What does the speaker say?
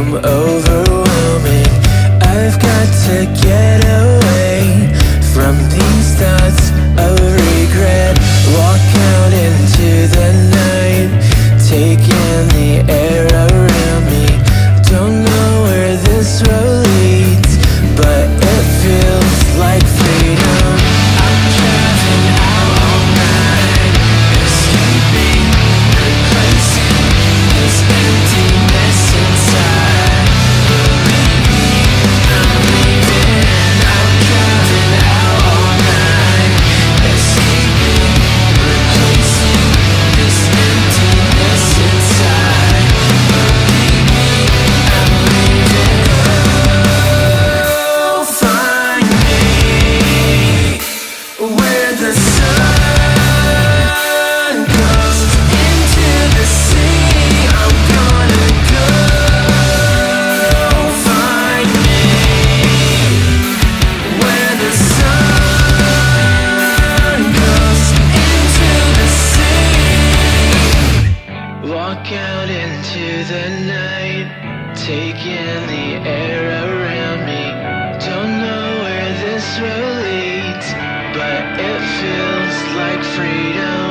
come over. Into the night, taking the air around me. Don't know where this road leads, but it feels like freedom.